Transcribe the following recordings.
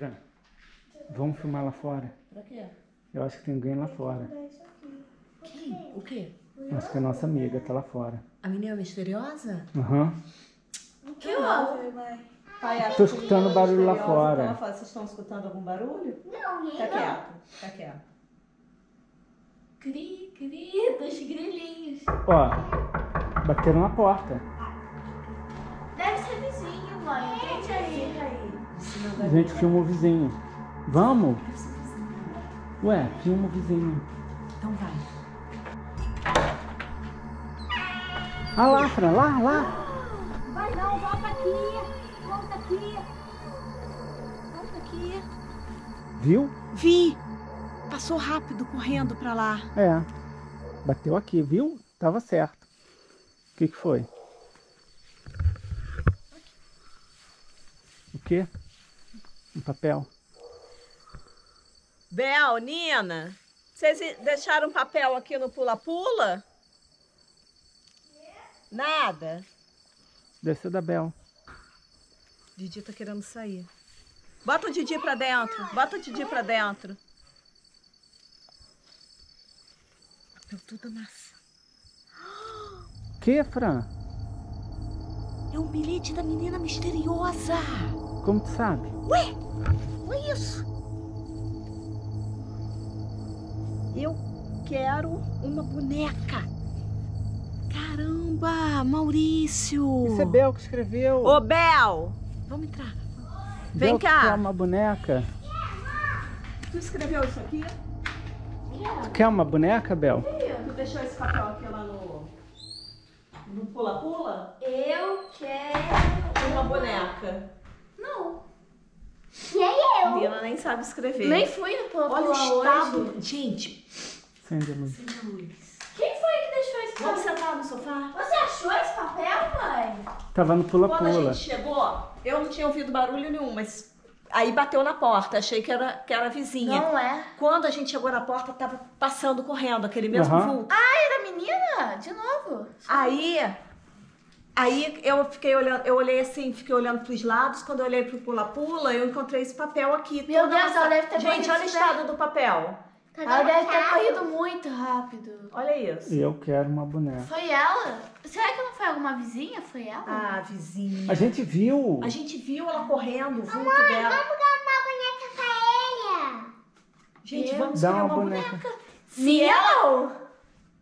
Fran, vamos filmar lá fora? Pra quê? Eu acho que tem alguém lá fora. Quem? O quê? Acho que a nossa amiga tá lá fora. A menina misteriosa? Aham. Que houve? Pai, acho Tô escutando barulho lá misteriosa fora. tá lá fora. Vocês estão escutando algum barulho? Não, Fica quieto, fica quieto. Cri, cri, dos grilinhos. Ó, bateram na porta. A gente filma o vizinho. Vamos? Ué, filma o vizinho. Então vai. Ah lá, Fran, lá, lá. Vai não, volta aqui. Volta aqui. Volta aqui. Viu? Vi! Passou rápido, correndo pra lá. É. Bateu aqui, viu? Tava certo. O que que foi? O quê? Um papel. Bel, Nina, vocês deixaram um papel aqui no pula-pula? Nada. Deve ser da Bel. Didi tá querendo sair. Bota o Didi pra dentro. Bota o Didi pra dentro. Deu tudo massa. Que, Fran? É um bilhete da menina misteriosa. Como tu sabe? Ué, olha isso. Eu quero uma boneca. Caramba, Maurício. Isso é Bel que escreveu. Ô, Bel, vamos entrar. Vem Bel cá. quer uma boneca. Tu escreveu isso aqui? Tu quer uma boneca, Bel? Tu deixou esse papel aqui lá no... No pula-pula? Eu quero. Uma boneca. Não. Nem sabe escrever. Nem fui no Pula Olha o estado. hoje. Gente, Acende a luz. acende a luz. Quem foi que deixou esse Vamos papel? sentar no sofá? Você achou esse papel, mãe? Tava no Quando a pula-pula. gente chegou, eu não tinha ouvido barulho nenhum, mas aí bateu na porta, achei que era, que era a vizinha. Não é. Quando a gente chegou na porta, tava passando correndo, aquele mesmo Aham. vulto. Ah, era menina? De novo? Aí, aí eu fiquei olhando, eu olhei assim, fiquei olhando pros lados, quando eu olhei pro pula-pula, eu encontrei esse papel aqui. Meu Deus, ela deve ter Gente, olha o isso estado do papel. Ela deve ter corrido muito rápido. Olha isso. Eu quero uma boneca. Foi ela? Será que não foi alguma vizinha? Foi ela? Ah, vizinha. A gente viu. A gente viu ela correndo, o vulto dela. uma boneca pra ele. Gente, Eu? vamos escolher uma uma boneca. boneca. Se ela?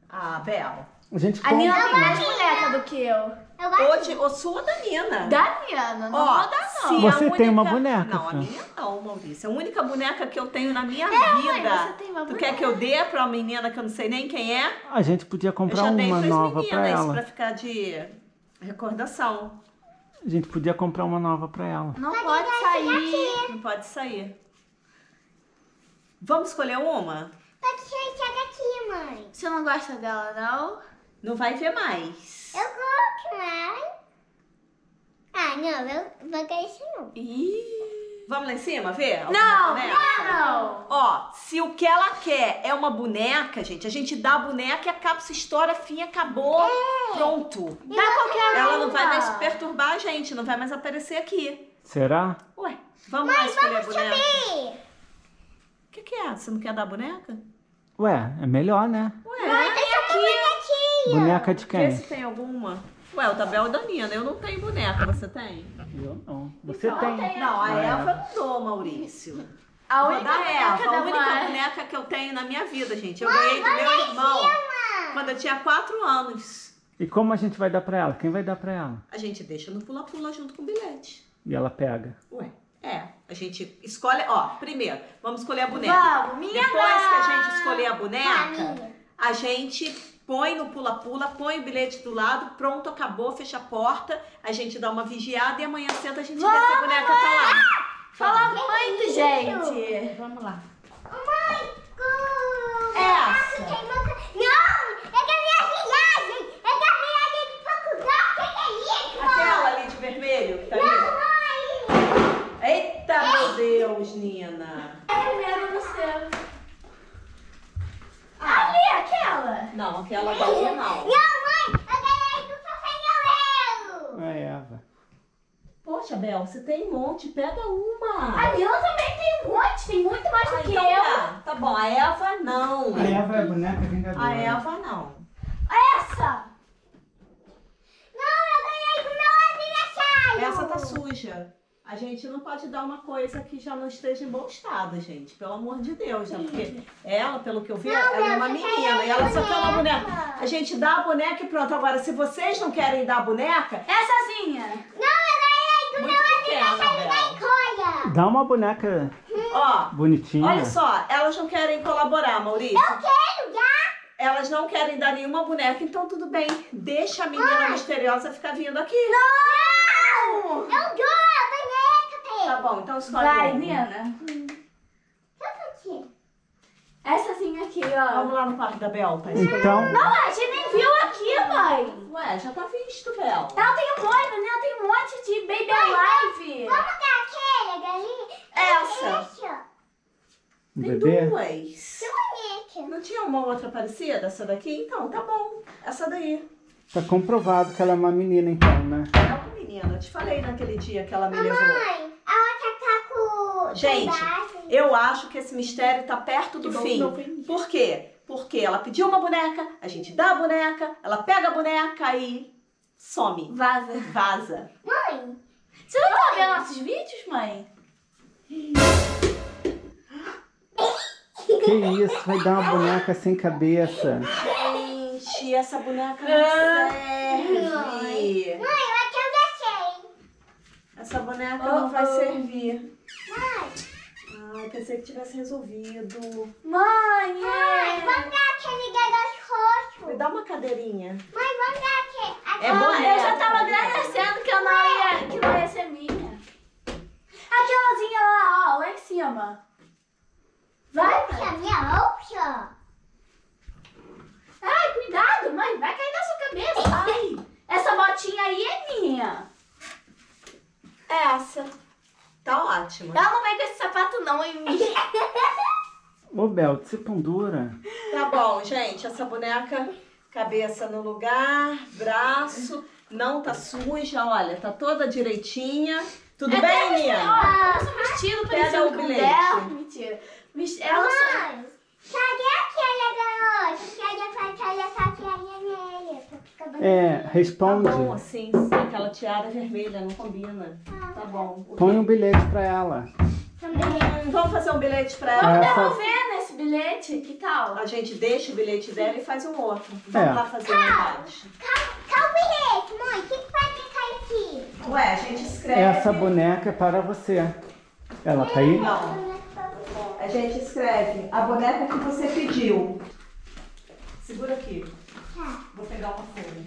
Ah, Bel. A gente A Nina tem compra. mais boneca do que eu. Hoje, o sua da Nina. Da Nina, não Ó, se não. Você tem uma boneca, Não, a minha não, Maurício. A única boneca que eu tenho na minha mãe, vida. você tem uma tu boneca. quer que eu dê pra uma menina que eu não sei nem quem é? A gente podia Eu comprar já dei uma pras nova meninas pra ela. pra ficar de recordação. A gente podia comprar uma nova pra ela. Não pode sair. Não pode sair. Vamos escolher uma? Pode chegar aqui, mãe. Você não gosta dela, não? Não vai ver mais. Eu gosto, mãe. Ah, não, eu vou querer isso não. Ih. Vamos lá em cima ver? Não, não. Ó, se o que ela quer é uma boneca, gente, a gente dá a boneca e acaba essa história, fim, acabou. Pronto. Dá qualquer Ela não vai mais perturbar a gente, não vai mais aparecer aqui. Será? Ué, vamos lá escolher a boneca. Ih, O que, que é? Você não quer dar a boneca? Ué, é melhor, né? Ué, Boneca de vê quem? se tem alguma. Ué, o da Bel e da Nina. Eu não tenho boneca, você tem? Eu não. Você Então, tem. Não, a é. Eva não dou, Maurício. A única boneca Eva, a da única mãe. boneca que eu tenho na minha vida, gente. Eu ganhei do meu irmão quando eu tinha 4 anos. E como a gente vai dar pra ela? Quem vai dar pra ela? A gente deixa no pula-pula junto com o bilhete. E ela pega. Ué, é. A gente escolhe, ó, primeiro, vamos escolher a boneca. Vamos, minha Depois que a gente escolher a boneca, a gente põe no pula-pula, põe o bilhete do lado, pronto, acabou, fecha a porta, a gente dá uma vigiada e amanhã cedo a gente vê se a boneca tá lá. Fala muito, gente. Vamos lá. Mãe, com... Essa. Não, é da minha viagem. É da viagem de Portugal. O que é isso? Aquela ali de vermelho que tá ali. Mãe, Eita, meu Deus, Nina. Primeiro no seu. Ali, aquela. Não, aquela dali não. não, mãe. Eu quero do Papai Noel. É Eva. Poxa, Bel, você tem um monte, pega uma. A Nila também monte, tem muito mais do que então eu. tá. Tá bom, a Eva não. A Eva é a boneca vingadora. A Eva não. Essa! Não, eu ganhei com meu aniversário. Essa tá suja. A gente não pode dar uma coisa que já não esteja em bom estado, gente. Pelo amor de Deus, né? Porque ela, pelo que eu vi, ela é uma eu menina e ela só quer uma boneca. A gente dá a boneca e pronto. Agora, se vocês não querem dar a boneca, Essazinha! Não, eu ganhei muito meu pequena, aniversário Bel. da escola. Dá uma boneca Ó, bonitinha. olha só, elas não querem colaborar, Maurício. Eu quero já. Elas não querem dar nenhuma boneca, então tudo bem. Deixa a menina misteriosa ficar vindo aqui. Não. Eu dou a boneca pra ele. Tá bom, então escolhe Vai, uma. Nina. Eu vou Essazinha aqui, ó. Vamos lá no quarto da Bel, tá? escolher. Então, Não, a gente nem viu aqui, mãe. Ué, já tá visto, Bel. Ela tem um monte, né? Ela tem um monte de Baby Alive. Vamos dar aquele, galinha? Essa. Essa. o Tem bebê. duas. Não tinha uma outra parecida, essa daqui? Então, tá bom. Essa daí. Tá comprovado que ela é uma menina, então, né? É uma menina. Eu te falei naquele dia que ela me levou. Mãe, a outra tá com... Gente, eu acho que esse mistério tá perto do fim. Por quê? Porque ela pediu uma boneca, a gente dá a boneca, ela pega a boneca e some. Vaza. Vaza. Mãe, Você não tá vendo nossos vídeos, mãe? Que isso? Vai dar uma boneca sem cabeça. Gente, essa boneca não serve. mãe, eu acho que eu deixei. Essa boneca Oh, não vai oh. Mãe, servir. Ai, pensei que tivesse resolvido. Mãe, mãe, é. vamos dar aquele negócio Me roxo. dá uma cadeirinha. Mãe, vamos dar aquele... É bom, Ah, né? eu já tava agradecendo que eu não ia, que não ia ser minha. Aquelazinha lá, ó, lá em cima. Vai, Essa é mãe. a minha outra. Ai, cuidado, mãe, vai cair na sua cabeça. Ai, essa botinha aí é minha. Essa. Tá ótima. Ela não vem com esse sapato não em mim. Ô, Bel, se pendura. Tá bom, gente. Essa boneca, cabeça no lugar, braço, não tá suja, olha, tá toda direitinha. Tudo É bem, Nina? Olha, um vestido Pega parecido o com o bilhete. dela. Mentira. Ela só... Mãe, cadê É, Tá responde. bom, assim, sim, aquela tiara vermelha, não combina. Tá bom. Põe um bilhete pra ela. Hum, vamos fazer um bilhete pra ela? Vamos Essa- devolver nesse bilhete, que tal? A gente deixa o bilhete dela e faz um outro. Vamos É. lá fazer um embaixo. Qual o bilhete, mãe? O que, que vai ficar aqui? Ué, a gente escreve. Essa boneca é para você. Ela tá aí? Não. A gente escreve a boneca que você pediu. Segura aqui. Vou pegar uma folha.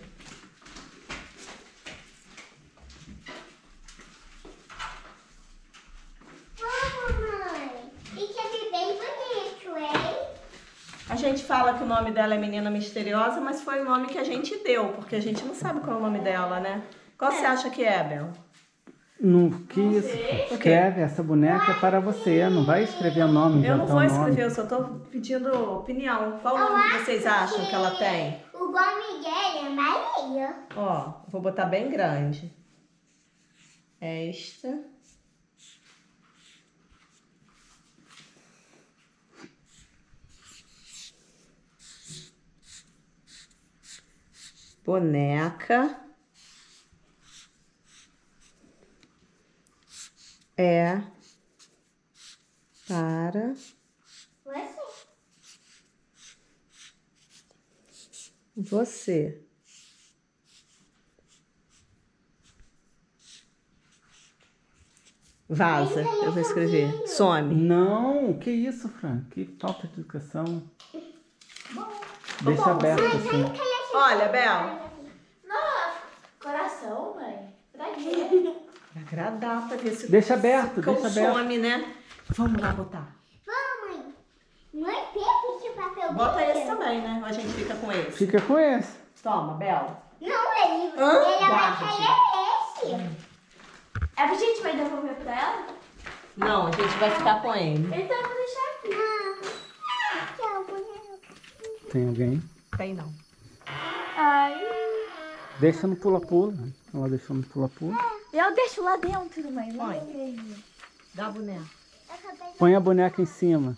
É bem bonito, hein? A gente fala que o nome dela é Menina Misteriosa, mas foi o nome que a gente deu, porque a gente não sabe qual é o nome dela, né? Qual você acha que é, Bel? Não, que isso? Escreve, essa boneca é para você. Não vai escrever o nome, Eu não vou escrever, eu só tô pedindo opinião. Qual o nome que vocês acham que ela tem? O dele é Maria. Ó, vou botar bem grande. Esta. Boneca. É para Você. você. Vaza, eu vou escrever. Some. Não, que isso, Fran? Que falta de educação. Deixa aberto assim. Olha, Bel. Não, coração, mãe. Pra quê? Pra agradar, pra ver se Deixa aberto, com deixa aberto. some, né? Vamos lá botar. Papel Bota esse também, né? A gente fica com esse. Fica com esse. Toma, Bel. Não, ele, Hã? ele vai querer esse. É pra gente vai devolver pra ela? Não, a gente vai ficar com ele. Então eu vou deixar aqui. Não. Tem alguém? Tem não. Ai. Deixa no pula-pula. Ela deixou no pula-pula. Eu deixo lá dentro, mãe. Põe. Dá a boneca. Põe a boneca em cima.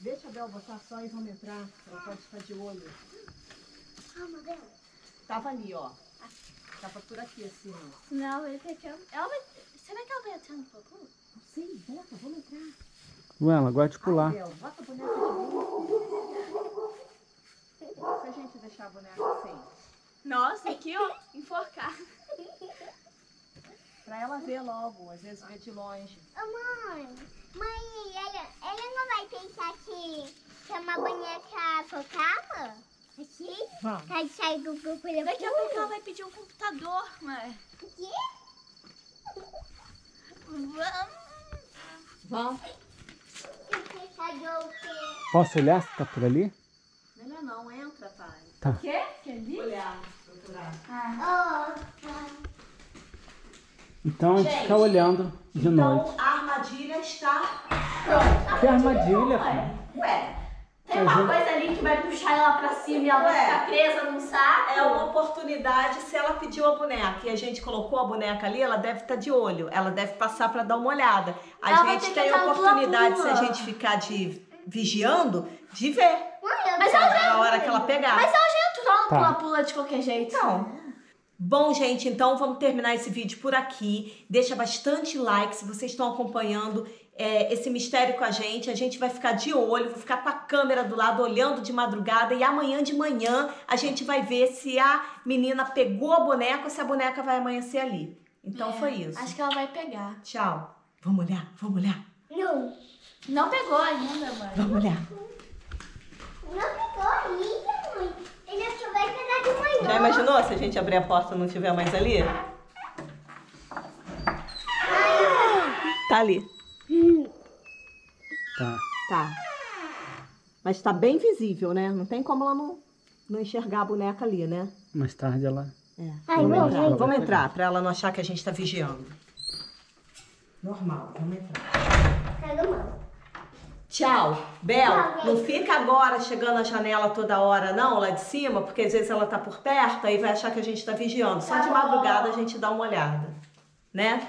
Deixa a Bel botar só e vamos entrar. Ela pode ficar de olho. Ah, meu Deus. Tava ali, ó. Tava por aqui, assim, ó. Senão ela vai pegar. Ela vai. Será que ela vai entrar no fogo? Sim, bota, vamos entrar. Ué, ela gosta de pular. Bel, bota a boneca de novo. Se a gente deixar a boneca assim, Nossa, aqui ó, enforcar. pra ela ver logo, às vezes ver de longe. Ô, mãe. Mãe, ela, ela boneca focava? Aqui? Vamos. Pra sair do grupo e Daqui a pouco ela vai pedir um computador, mãe. O quê? Vamos. Vamos. O? Posso olhar se tá por ali? Melhor não, entra, pai. Tá. Quê? Que ali? Olhar, procurar. Oh, Então a gente Gente, fica olhando de noite. Então, a armadilha está Que armadilha, filho. Tem uma coisa ali que vai puxar ela pra cima e ela vai ficar presa num saco. é uma oportunidade. Se ela pediu a boneca e a gente colocou a boneca ali, ela deve estar de olho. Ela deve passar para dar uma olhada. A Ela gente tem no oportunidade, se a gente ficar de vigiando, de ver. Mas ela já, Na hora que ela pegar. mas ela já entrou no Tá. pula-pula de qualquer jeito. Então. Bom, gente, então vamos terminar esse vídeo por aqui. Deixa bastante like se vocês estão acompanhando é, esse mistério com a gente. A gente vai ficar de olho, vou ficar com a câmera do lado olhando de madrugada e amanhã de manhã a gente vai ver se a menina pegou a boneca ou se a boneca vai amanhecer ali. Então foi isso. Acho que ela vai pegar. Tchau. Vamos olhar, vamos olhar, não. Não pegou ainda, mãe. vamos olhar. Não pegou ainda, mãe. Ele só vai pegar de manhã. Já imaginou se a gente abrir a porta e não tiver mais ali? Tá ali. Tá. Tá. Mas tá bem visível, né? Não tem como ela não, não enxergar a boneca ali, né? Mais tarde ela. É. Ai, Vamos. Deus. Vamos entrar, pra ela não achar que a gente tá vigiando. Normal, vamos entrar. Pega. Tchau. Bel, não fica agora chegando à janela toda hora, não, lá de cima, porque às vezes ela tá por perto, aí vai achar que a gente tá vigiando. Só Tá de madrugada a gente dá uma olhada, né?